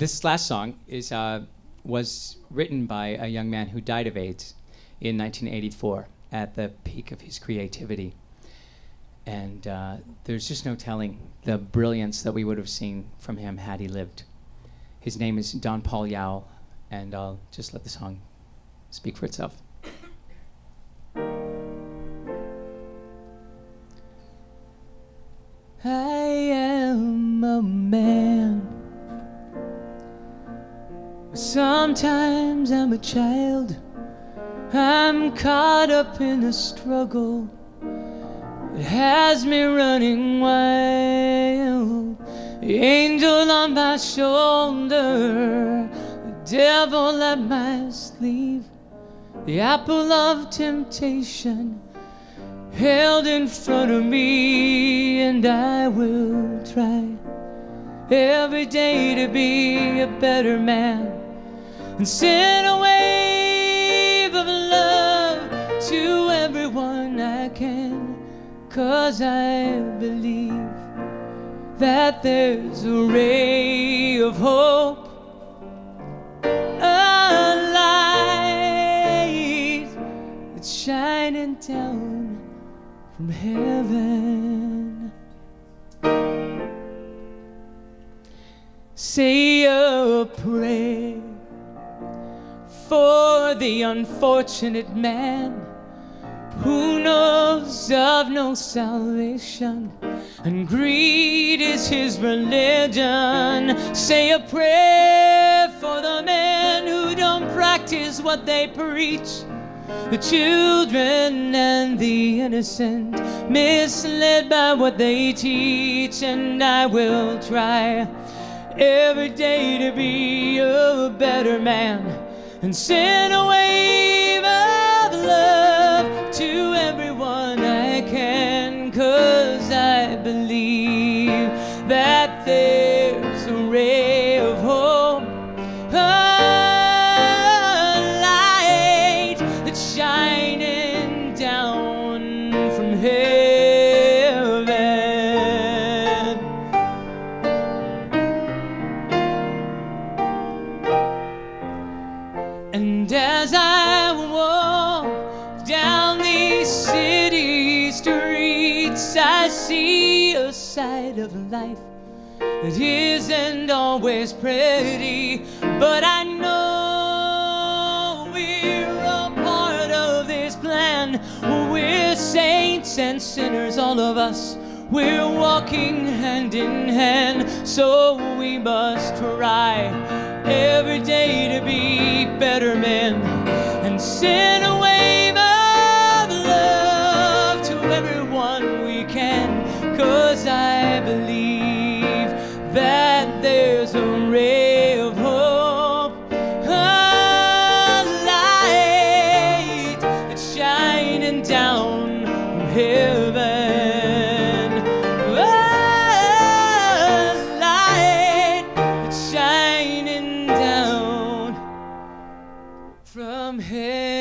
this last song is uh, was written by a young man who died of AIDS in 1984 at the peak of his creativity. And uh, there's just no telling the brilliance that we would have seen from him had he lived. His name is Don Paul Yowell, and I'll just let the song speak for itself. I Sometimes I'm a child. I'm caught up in a struggle. It has me running wild. The angel on my shoulder, the devil at my sleeve, the apple of temptation held in front of me, and I will try every day to be a better man and send a wave of love to everyone I can, cause I believe that there's a ray of hope. A light that's shining down from heaven. Say a prayer for the unfortunate man who knows of no salvation and greed is his religion. Say a prayer for the men who don't practice what they preach. The children and the innocent, misled by what they teach, and I will try every day to be a better man and send a wave of love to everyone I can, cause as I walk down these city streets, I see a side of life that isn't always pretty, but I know we're a part of this plan. We're saints and sinners, all of us. We're walking hand in hand, so we must try every day to be better men and send a wave of love to everyone we can cause I believe that there's a ray of hope a light that's shining down from heaven. Hey.